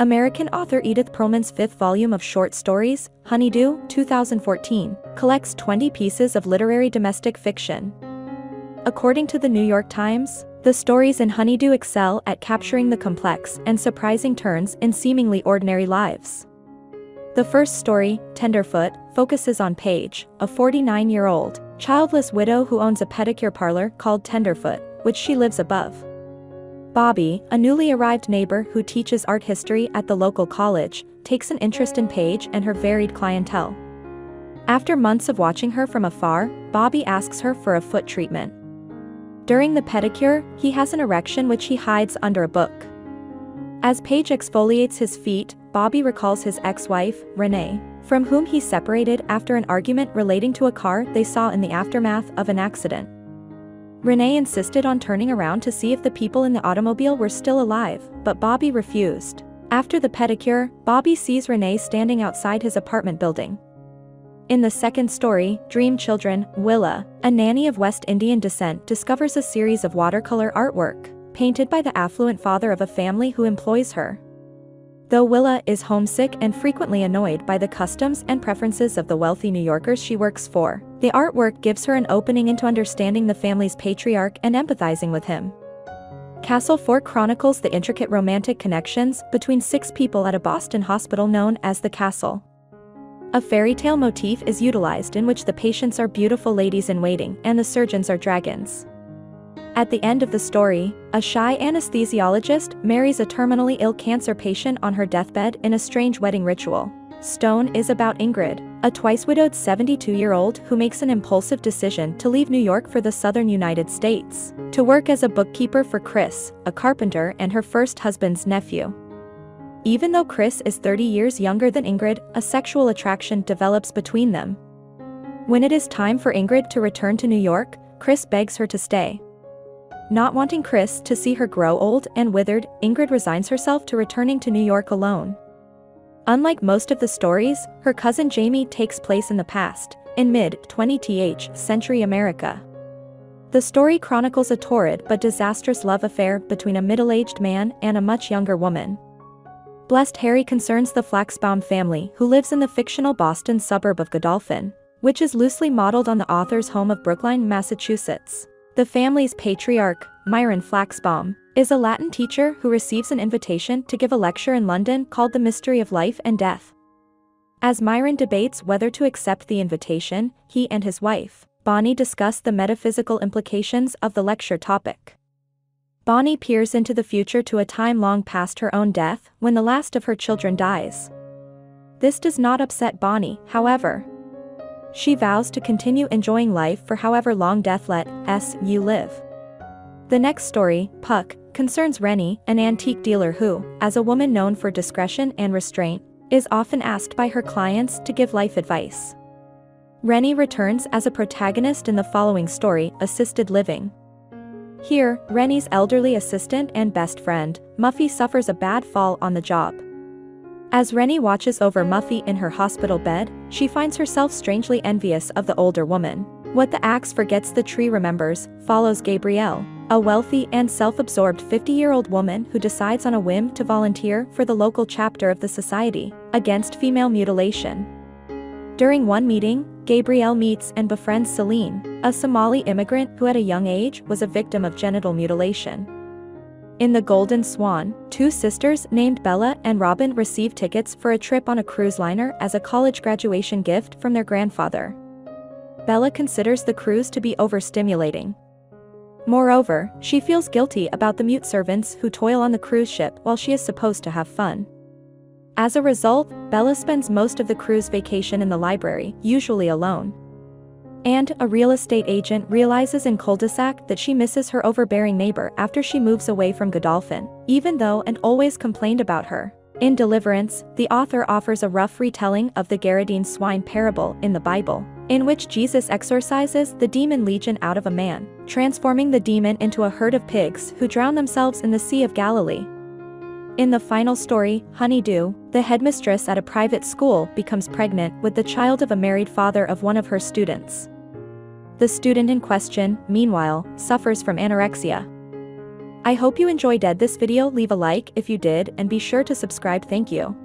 American author Edith Pearlman's fifth volume of short stories, Honeydew, 2014, collects 20 pieces of literary domestic fiction. According to the New York Times, the stories in Honeydew excel at capturing the complex and surprising turns in seemingly ordinary lives. The first story, Tenderfoot, focuses on Paige, a 49-year-old, childless widow who owns a pedicure parlor called Tenderfoot, which she lives above. Bobby, a newly arrived neighbor who teaches art history at the local college, takes an interest in Paige and her varied clientele. After months of watching her from afar, Bobby asks her for a foot treatment. During the pedicure, he has an erection which he hides under a book. As Paige exfoliates his feet, Bobby recalls his ex-wife, Renee, from whom he separated after an argument relating to a car they saw in the aftermath of an accident. Renee insisted on turning around to see if the people in the automobile were still alive, but Bobby refused. After the pedicure, Bobby sees Renee standing outside his apartment building. In the second story, Dream Children, Willa, a nanny of West Indian descent discovers a series of watercolor artwork, painted by the affluent father of a family who employs her. Though Willa is homesick and frequently annoyed by the customs and preferences of the wealthy New Yorkers she works for, the artwork gives her an opening into understanding the family's patriarch and empathizing with him. Castle 4 chronicles the intricate romantic connections between six people at a Boston hospital known as the Castle. A fairy tale motif is utilized in which the patients are beautiful ladies in waiting and the surgeons are dragons. At the end of the story, a shy anesthesiologist marries a terminally ill cancer patient on her deathbed in a strange wedding ritual. Stone is about Ingrid, a twice-widowed 72-year-old who makes an impulsive decision to leave New York for the southern United States, to work as a bookkeeper for Chris, a carpenter and her first husband's nephew. Even though Chris is 30 years younger than Ingrid, a sexual attraction develops between them. When it is time for Ingrid to return to New York, Chris begs her to stay. Not wanting Chris to see her grow old and withered, Ingrid resigns herself to returning to New York alone. Unlike most of the stories, her cousin Jamie takes place in the past, in mid-20th century America. The story chronicles a torrid but disastrous love affair between a middle-aged man and a much younger woman. Blessed Harry concerns the Flaxbaum family who lives in the fictional Boston suburb of Godolphin, which is loosely modeled on the author's home of Brookline, Massachusetts. The family's patriarch, Myron Flaxbaum, is a Latin teacher who receives an invitation to give a lecture in London called The Mystery of Life and Death. As Myron debates whether to accept the invitation, he and his wife, Bonnie discuss the metaphysical implications of the lecture topic. Bonnie peers into the future to a time long past her own death when the last of her children dies. This does not upset Bonnie, however, she vows to continue enjoying life for however long death let us you live. The next story, Puck, concerns Rennie, an antique dealer who, as a woman known for discretion and restraint, is often asked by her clients to give life advice. Rennie returns as a protagonist in the following story, Assisted Living. Here, Rennie's elderly assistant and best friend, Muffy suffers a bad fall on the job. As Rennie watches over Muffy in her hospital bed, she finds herself strangely envious of the older woman. What the axe forgets the tree remembers, follows Gabrielle, a wealthy and self-absorbed 50-year-old woman who decides on a whim to volunteer for the local chapter of the Society against female mutilation. During one meeting, Gabrielle meets and befriends Celine, a Somali immigrant who at a young age was a victim of genital mutilation. In The Golden Swan, two sisters named Bella and Robin receive tickets for a trip on a cruise liner as a college graduation gift from their grandfather. Bella considers the cruise to be overstimulating. Moreover, she feels guilty about the mute servants who toil on the cruise ship while she is supposed to have fun. As a result, Bella spends most of the cruise vacation in the library, usually alone. And, a real estate agent realizes in cul-de-sac that she misses her overbearing neighbor after she moves away from Godolphin, even though and always complained about her. In Deliverance, the author offers a rough retelling of the Gadarene swine parable in the Bible, in which Jesus exorcises the demon legion out of a man, transforming the demon into a herd of pigs who drown themselves in the Sea of Galilee. In the final story, Honeydew, the headmistress at a private school becomes pregnant with the child of a married father of one of her students. The student in question, meanwhile, suffers from anorexia. I hope you enjoyed this video leave a like if you did and be sure to subscribe thank you.